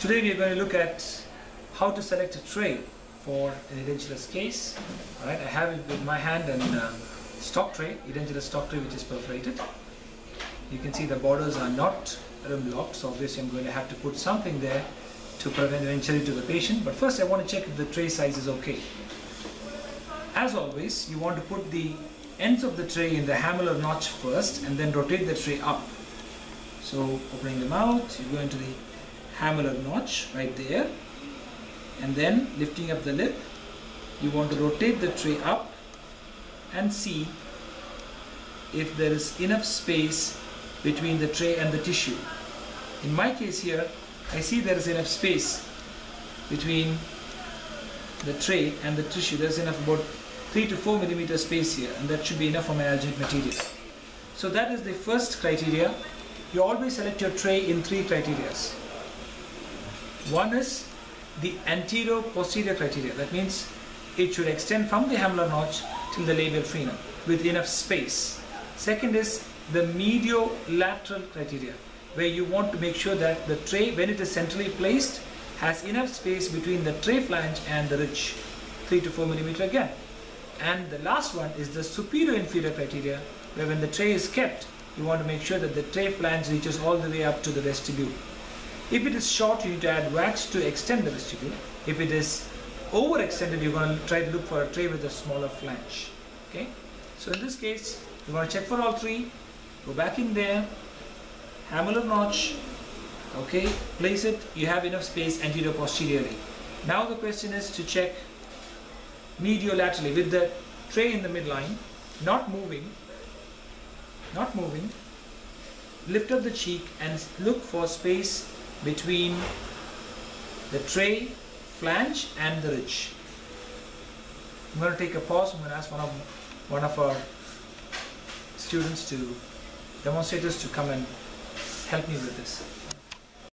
Today we are going to look at how to select a tray for an edentulous case. Alright, I have it with my hand and um, stock tray, edentulous stock tray which is perforated. You can see the borders are not rim locked, so obviously I'm going to have to put something there to prevent an injury to the patient. But first I want to check if the tray size is okay. As always, you want to put the ends of the tray in the hamular notch first and then rotate the tray up. So opening the mouth, you go into the hamular notch right there. And then lifting up the lip you want to rotate the tray up and see if there is enough space between the tray and the tissue. In my case here I see there is enough space between the tray and the tissue. There's enough about 3 to 4 millimeter space here and that should be enough for my alginate material. So that is the first criteria. You always select your tray in three criterias one is the anterior posterior criteria. That means it should extend from the hamular notch till the labial frenum with enough space. Second is the mediolateral criteria where you want to make sure that the tray when it is centrally placed has enough space between the tray flange and the ridge 3 to 4 millimeter again. And the last one is the superior inferior criteria where when the tray is kept you want to make sure that the tray flange reaches all the way up to the vestibule if it is short, you need to add wax to extend the vestibule. If it is overextended, you're going to try to look for a tray with a smaller flange. Okay. So in this case, you want to check for all three. Go back in there, hamular notch. Okay, place it. You have enough space anterior posteriorly. Now the question is to check mediolaterally with the tray in the midline, not moving, not moving. Lift up the cheek and look for space between the tray, flange and the ridge. I'm going to take a pause. I'm going to ask one of one of our students to demonstrators to come and help me with this.